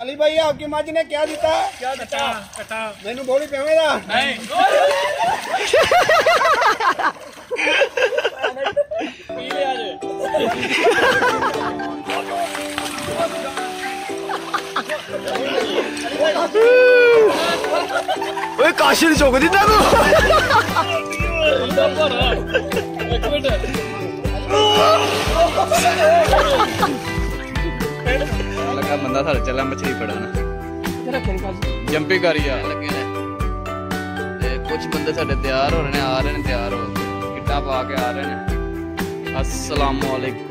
अली भाई आपकी माजी ने क्या दिता मेनू बोली पे काशी चौक दिता तू ਬੰਦਾ ਸਾਡੇ ਚੱਲਾ ਮੱਛੀ ਫੜਨ ਜੰਪਿੰਗ ਕਰੀ ਆ। ਲੱਗੇ ਨੇ। ਕੁਝ ਬੰਦੇ ਸਾਡੇ ਤਿਆਰ ਹੋ ਰਹੇ ਨੇ ਆ ਰਹੇ ਨੇ ਤਿਆਰ ਹੋ ਕੇ। ਕਿੱਟਾ ਪਾ ਕੇ ਆ ਰਹੇ ਨੇ। ਅਸਲਾਮੁਅਲੈਕੁਮ।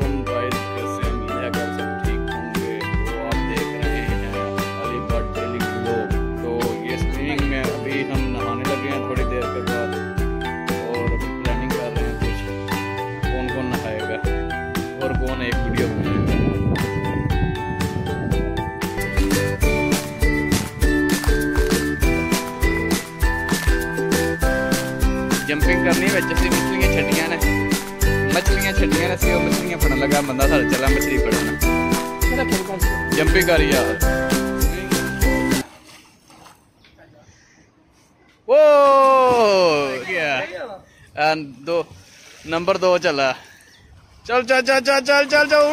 जंपिंग करनी बिच असें मछलियाँ छड्डियाँ न मछलियाँ छड्डियाँ न असें मछलियाँ फड़न लगा बंदा सर चला मछली फड़न। जंपिंग करी जा ओ दो नंबर दो चला। चल चल चल चल चल चल चल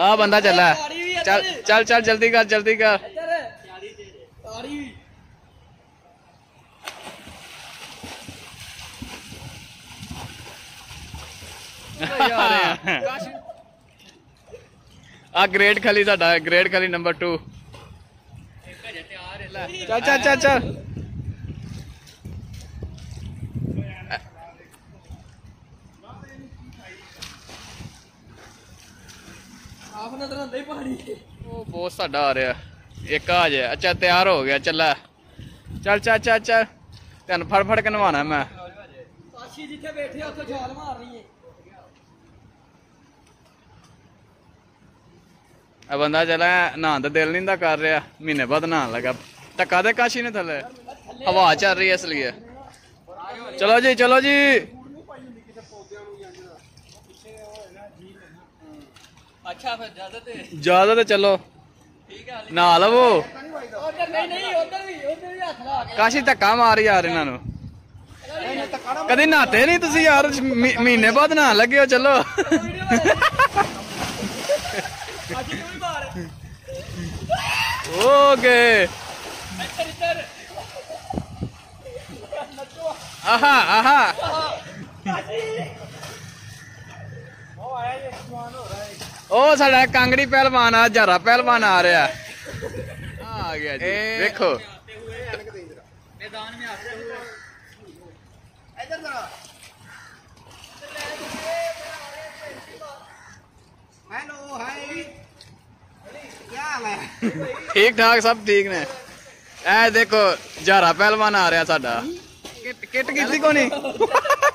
आ बंदा चला चल चल चल जल्दी कर जल्दी कर ਆ ਗ੍ਰੇਡ ਖਾਲੀ ਸਾਡਾ ਗ੍ਰੇਡ ਖਾਲੀ ਨੰਬਰ 2 ਚੱਲ ਚੱਲ ਚੱਲ ਚੱਲ ਆਪਣਾ ਤਰ੍ਹਾਂ ਨਹੀਂ ਪਾਣੀ ਉਹ ਬਹੁਤ ਸਾਡਾ ਆ ਰਿਹਾ ਇੱਕ ਆ ਜਾ ਅੱਛਾ ਤਿਆਰ ਹੋ ਗਿਆ ਚੱਲਾ ਚੱਲ ਚੱਲ ਚੱਲ ਚੱਲ ਤੈਨੂੰ ਫੜ ਫੜ ਕੇ ਨਵਾਣਾ ਮੈਂ ਸਾਸ਼ੀ ਜਿੱਥੇ ਬੈਠੇ ਉੱਥੇ ਛਾਲ ਮਾਰ ਰਹੀ ਹੈ ਆ ਬੰਦਾ ਚਲਾ ਨਹਾਉਣ ਦਾ ਦਿਲ ਨਹੀਂ ਦਾ ਕਰ ਰਿਹਾ ਮਹੀਨੇ ਬਾਅਦ ਨਹਾਉਣ ਲੱਗਾ ਟੱਕਾ ਦੇ ਕਾਸ਼ੀ ਨੇ ਥੱਲੇ ਹਵਾ ਚੱਲ ਰਹੀ ਹੈ ਇਸ ਲਈ ਚਲੋ ਜੀ ਚਲੋ ਜੀ ਅੱਛਾ ਫਿਰ ਇਜਾਜ਼ਤ ਹੈ ਜ਼ਿਆਦਾ ਤੇ ਚਲੋ। ਠੀਕ ਹੈ ਨਹਾ ਲਵੋ। ਉਧਰ ਨਹੀਂ ਨਹੀਂ ਉਧਰ ਵੀ ਉਧਰ ਵੀ ਹੱਥ ਲਾ। ਕੇ ਕਾਸ਼ੀ ਧੱਕਾ ਮਾਰ ਯਾਰ ਇਹਨਾਂ ਨੂੰ। ਕਦੇ ਨਹਾਤੇ ਨਹੀਂ ਤੁਸੀਂ ਯਾਰ? ਮਹੀ- ਮਹੀਨੇ ਬਾਅਦ ਨਹਾਉਣ ਲੱਗੇ ਹੋ ਚਲੋ। ਤੂੰ ਓਕੇ। ਆਹਾ। ਆਹਾ। ਉਹ ਸਾਡਾ ਕਾਂਗੜੀ ਪਹਿਲਵਾਨ ਆ ਹਜ਼ਾਰਾ ਪਹਿਲਵਾਨ ਆ ਰਿਹਾ ਆ ਗਿਆ ਜੀ ਵੇਖੋ मैदान में आते हुए ਇੱਧਰ ਜਰਾ ਹੈਲੋ ਹਾਈ ਕੀ ਹਾਲ ਹੈ ਠੀਕ ਠਾਕ ਸਭ ਠੀਕ ਨੇ ਐ ਦੇਖੋ ਹਜ਼ਾਰਾ ਪਹਿਲਵਾਨ ਆ ਰਿਹਾ ਸਾਡਾ ਕਿਟ ਕਿਟ ਕੀਤੀ ਕੋਣੀ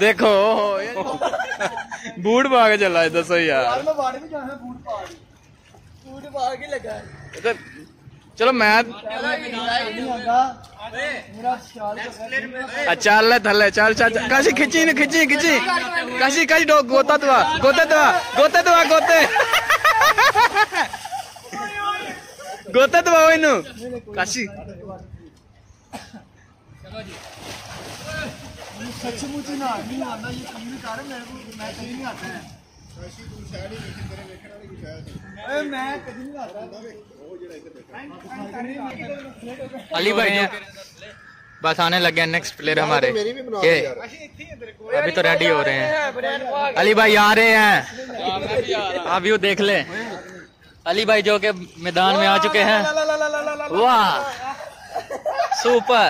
देखो बूट पा के चला है दसो यार। मैं बाड़ी में जाना बूट पा बूट पा के लगा है। तो चलो मैं चल थले चल चल चल। काशी खिंची ने खिंची खिंची। काशी काशी डो गोता दुआ गोते दुआ गोते दुआ गोते। गोते दुआ इनु काशी। सचमुच ही ना नहीं आना ये तीन कर मेरे को मैं कहीं नहीं आता है ਕਾਸ਼ੀ ਤੂੰ ਸ਼ਾਇਦ ਹੀ ਵੇਖੀ ਤੇਰੇ ਵੇਖਣ ਵਾਲੀ ਕੁਛ ਆਇਆ ਸੀ ओए मैं कभी नहीं आता ਉਹ ਜਿਹੜਾ ਇੱਥੇ ਬੈਠਾ अली भाई हैं बस आने लगे हैं नेक्स्ट प्लेयर हमारे ਮੇਰੀ ਵੀ ਬਣਾ ये ਦੇ ਯਾਰ अभी तो रेडी हो रहे हैं अली भाई आ रहे हैं आप व्यू देख ले अली भाई जो के मैदान में आ चुके हैं वाह सुपर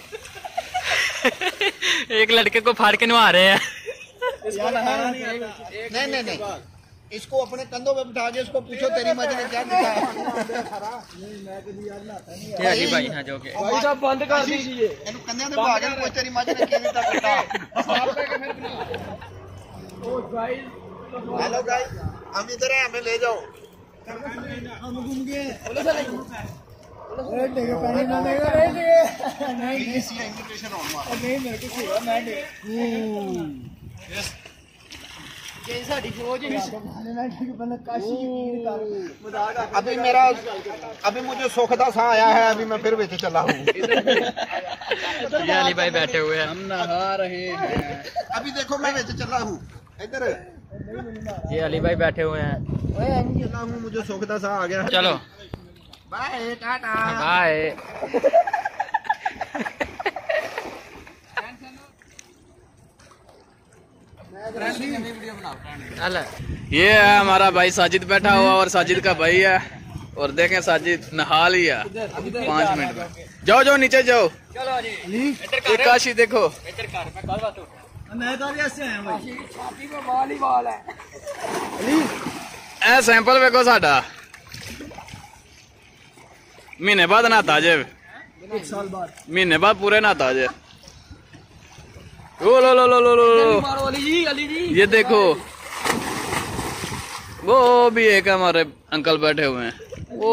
एक लड़के को फाड़ के नवा रहे हैं नहीं नहीं नहीं इसको अपने कंधों पे बिठा के इसको पूछो तेरी मज ने क्या दिया ये अली भाई हैं जो के भाई साहब बंद कर दीजिए ਇਹਨੂੰ ਕੰਧਿਆਂ ਤੇ ਬਿਠਾ ਕੇ ਕੋਈ ਤੇਰੀ ਮੱਝ ਨੇ ਕੀ ਦਿੱਤਾ ਕੱਟਾ हेलो गाइस हम इधर हैं हमें ले जाओ हम घूम गए अभी मेरा अभी मुझे सुख का सा आया है अभी मैं फिर बेच चला हूँ। भाई बैठे हुए हैं। हम नहा रहे हैं। अभी देखो मैं बेच चला हूँ। इधर। ये अली भाई बैठे हुए हैं। मुझे सुख का सा आ गया। चलो। Bye tata. बाय। ये है हमारा भाई साजिद बैठा हुआ और साजिद का भाई है। और देखें साजिद नहा लिया पाँच मिनट में जाओ जाओ नीचे जाओ। काशी देखो। मैं तो ऐसे आया महीने बाद ना ताजे। एक साल बाद। महीने बाद पूरे ना ताजे। ओ लो लो लो लो लो ये देखो। वो भी एक हमारे अंकल बैठे हुए हैं। वो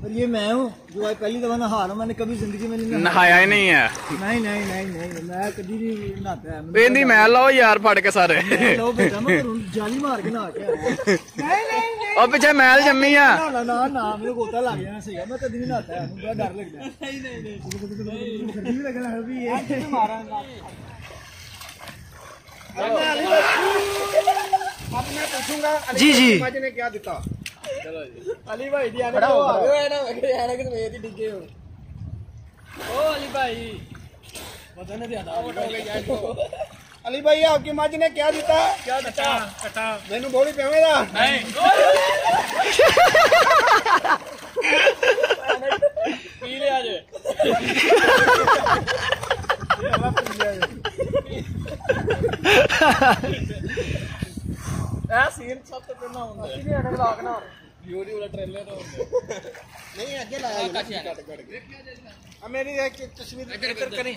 और ये मैं हूँ जो आज पहली दफा नहा रहा हूँ मैंने कभी जिंदगी में नहीं नहाया नहाया ही नहीं है नहीं नहीं नहीं नहीं मैं कभी नहीं नहाता है मैंने- ਇਹਦੀ ਮੈਂ ਲਾਓ ਯਾਰ ਫੜ ਕੇ ਸਾਰੇ लो बेटा मैं घरों जाली मार के नहा के आया नहीं नहीं नहीं ਉਹ ਪਿੱਛੇ ਮਹਿਲ ਜੰਮੀ ਆ ना ना ना ना मेरे को गोता लग जाना सही है मैं कभी नहीं नहाता है मुझे बड़ा डर लगता है नहीं नहीं नहीं मुझे भी लगना है भी ये मारा अब मैं पूछूंगा जी जी मज ने क्या दिता अली भाई दी आने को आ गए ना आने के मेरे डिगे हो ओ अली भाई पता नहीं ध्यान अली भाई आपकी मज ने क्या दिता क्या कटा कटा मैनू बोली पेवेगा पी ले आज ਇਹ ਸੀਨ ਸਭ ਤੋਂ ਪਹਿਲਾਂ ਹੁੰਦਾ ਹੈ ਯੂਰੀ ਵਾਲਾ ਟ੍ਰੇਲਰ ਨਹੀਂ ਅੱਗੇ ਲਾਇਆ ਕੱਟ ਕੱਟ ਕੇ ਆ ਮੇਰੀ ਇੱਕ ਤਸਵੀਰ ਇੱਧਰ ਕਰੀ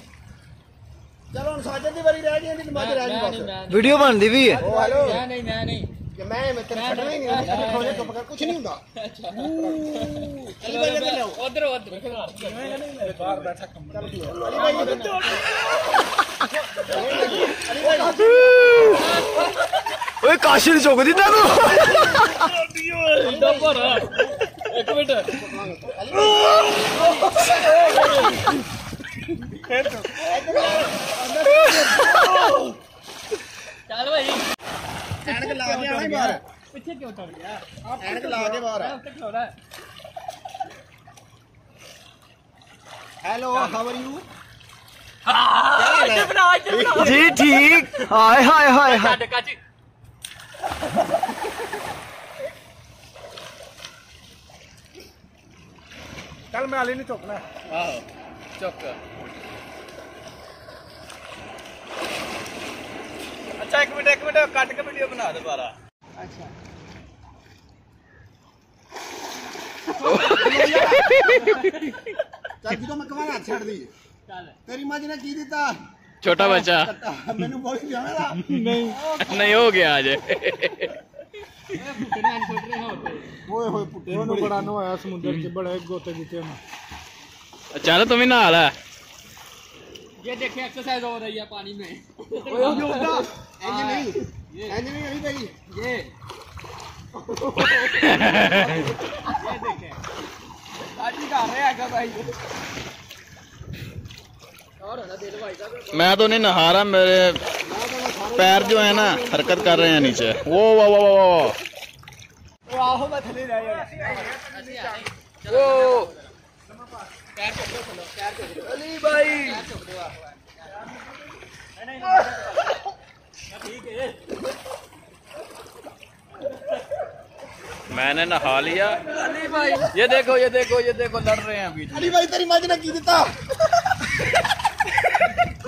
ਚਲੋ ਹੁਣ ਸਾਜਨ ਦੀ ਵਾਰੀ ਰਹਿ ਗਈ ਨਮਾਜ਼ ਰਹਿ ਗਈ ਬਸ। ਵੀਡੀਓ ਬਣਦੀ ਵੀ ਹੈ। ਉਹ ਹੈਲੋ। ਮੈਂ ਨਹੀਂ ਮੈਂ ਨਹੀਂ। ਕਿ ਮੈਂ ਮੈਂ ਤੈਨੂੰ ਛੱਡਣਾ ਨਹੀਂ ਖੋਲੇ ਚੁੱਪ ਕੁਝ ਨਹੀਂ ਹੁੰਦਾ। ਅਲੀ ਭਾਈ ਉਧਰ ਉਧਰ। ਬਾਹਰ ਬੈਠਾ ਕੰਮ ਚੱਲ ਗਿਆ ਅਲੀ ਭਾਈ ਓਏ ਕਾਸ਼ੀ ਨੂੰ ਚੁੱਕ ਦਿੱਤਾ ਤੂੰ ਇੰਦਾ ਮਿੰਟ। ਚੱਲ ਹੈਲੋ ਹਾਊ ਆਰ ਯੂ ਜੀ ਠੀਕ। ਹਾਏ ਹਾਏ ਹਾਏ ਹਾਏ। ਕੱਟ ਕੱਲ ਮੈਂ ਹਾਲੇ ਨਹੀਂ ਚੁੱਕਣਾ। ਆਹੋ ਚੁੱਕ। ਅੱਛਾ ਇੱਕ ਮਿੰਟ ਇੱਕ ਮਿੰਟ ਕੱਟ ਕੇ ਵੀਡੀਓ ਬਣਾ ਦੁਬਾਰਾ। ਅੱਛਾ। ਚੱਲ ਜਦੋਂ ਮੈਂ ਕਮਾਣਾ ਛੱਡ ਦੀ ਚੱਲ। ਤੇਰੀ ਮਾਂ ਜੀ ਨੇ ਕੀ ਦਿੱਤਾ? ਛੋਟਾ ਬੱਚਾ ਕੱਟਾ ਮੈਨੂੰ ਬੋਲੀ ਜਾਵੇਗਾ ਨਹੀਂ ਹੋ ਗਿਆ ਅਜੇ ਓਏ ਹੋਏ ਪੁੱਟੇ ਉਹਨੂੰ ਬੜਾ ਨਵਾਇਆ ਸਮੁੰਦਰ 'ਚ ਬੜੇ ਗੋਤੇ ਦਿੱਤੇ ਉਹਨੂੰ ਚੱਲ ਤੂੰ ਵੀ ਨਾਲ ਆ ये देखिए एक्सरसाइज हो रही है पानी में ਇੰਜ ਨਹੀਂ ਇੰਜ ਨਹੀਂ ਅਲੀ ਭਾਈ ये ये देखें कर रहे हैं भाई मैं तो नहीं नहा रहा, मेरे पैर जो है ना हरकत कर रहे हैं नीचे। वो वो वो वो वो। वो। मैंने नहा लिया। अली भाई ये देखो ये देखो ये देखो, लड़ रहे हैं अली भाई, तेरी माँ ने की देता। ਕੀ ਦਿੱਤਾ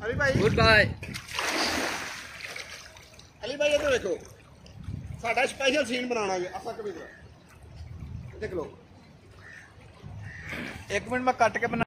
अली भाई। गुड बाय अली भाई इधर देखो। साडा स्पेशल सीन बनाना है। असा कभी देख लो। एक मिनट मैं कट के बना